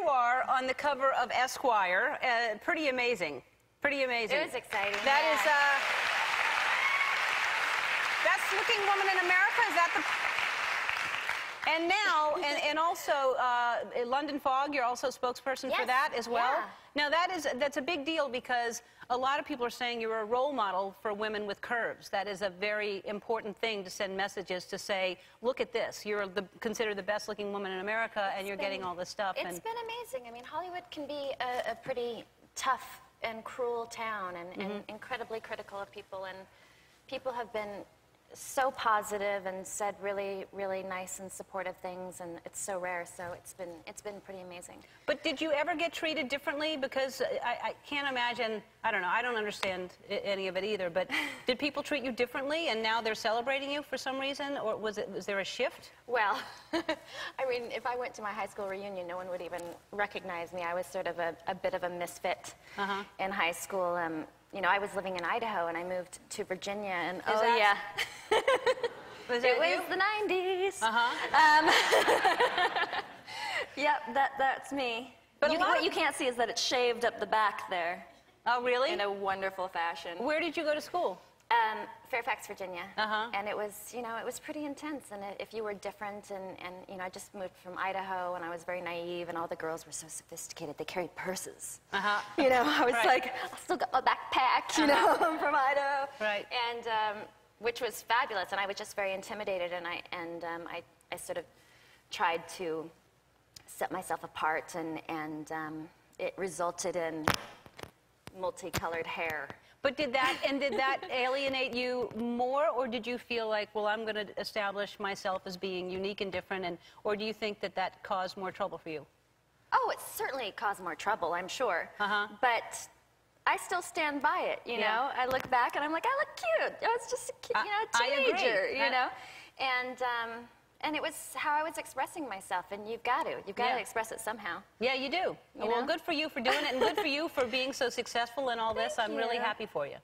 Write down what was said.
You are on the cover of Esquire. Uh, pretty amazing. Pretty amazing. It was exciting, That yeah. is, uh, best looking woman in America. Is that the? And now, and, and also uh, London Fog. You're also spokesperson for that as well. yeah. Now that is that's a big deal because a lot of people are saying you're a role model for women with curves. That is a very important thing to send messages to say, look at this. You're the, considered the best looking woman in America, and you're been- getting all this stuff. It's and been amazing. I mean, Hollywood can be a, a pretty tough and cruel town and, and Mm-hmm. incredibly critical of people. And people have been so positive and said really, really nice and supportive things. And it's so rare. So it's been, it's been pretty amazing. But did you ever get treated differently? Because I, I can't imagine, I don't know, I don't understand i- any of it either, but did people treat you differently and now they're celebrating you for some reason? Or was, it, was there a shift? Well, I mean, if I went to my high school reunion, no one would even recognize me. I was sort of a, a bit of a misfit Uh-huh. in high school. Um, you know, I was living in Idaho and I moved to Virginia, and oh that- yeah, Was it was you? the '90s. Uh-huh. Um, yep, that that's me. But you, what you can't see is that it's shaved up the back there Oh, really? in a wonderful fashion. Where did you go to school? Um, Fairfax, Virginia. Uh-huh. And it was, you know, it was pretty intense. And it, if you were different, and, and, you know, I just moved from Idaho, and I was very naive, and all the girls were so sophisticated. They carried purses. Uh-huh. You know, I was Right. like, I still got my backpack, you know, I'm from Idaho. Right. And, um, which was fabulous. And I was just very intimidated, and I, and um, I, I sort of tried to set myself apart, and, and um, it resulted in multicolored hair. But did that, and did that alienate you more, or did you feel like, well, I'm going to establish myself as being unique and different, and, or do you think that that caused more trouble for you? Oh, it certainly caused more trouble, I'm sure. Uh-huh. But I still stand by it, you Yeah. know? I look back and I'm like, I look cute. I was just a kid, you know, a teenager, I- you know? And, um, and it was how I was expressing myself, and you've got to. You've got Yeah. to express it somehow. Yeah, you do. You well, know? good for you for doing it, and good for you for being so successful in all this. I'm really happy for you.